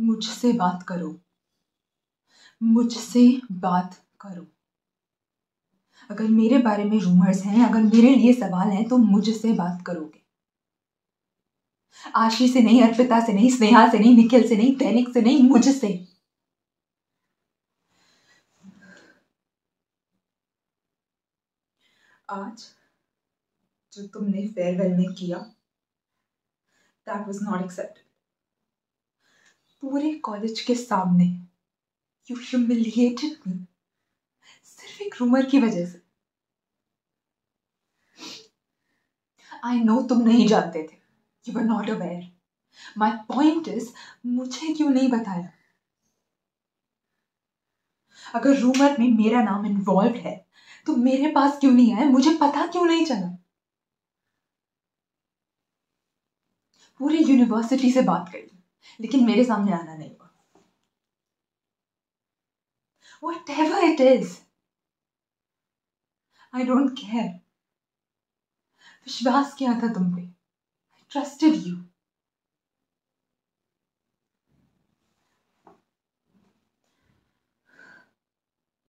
मुझसे बात करो। मुझसे बात करो। अगर मेरे बारे में रूमर्स हैं, अगर मेरे लिए सवाल हैं तो मुझसे बात करोगे। आशी से नहीं, अर्पिता से नहीं, स्नेहा से नहीं, निखिल से नहीं, दैनिक से नहीं, मुझसे। आज जो तुमने फेयरवेल में किया दैट वॉज़ नॉट एक्सेप्टेड पूरे कॉलेज के सामने। यू ह्यूमिलिएटेड मी सिर्फ़ एक रूमर की वजह से। आई नो तुम नहीं जानते थे। You are not aware my point is मुझे क्यों नहीं बताया? अगर रूमर में मेरा नाम इन्वॉल्व है तो मेरे पास क्यों नहीं आया? मुझे पता क्यों नहीं चला? पूरी यूनिवर्सिटी से बात कर। लेकिन मेरे सामने आना नहीं हुआ। Whatever it is I don't care विश्वास किया था तुम पे। आई ट्रस्टेड यू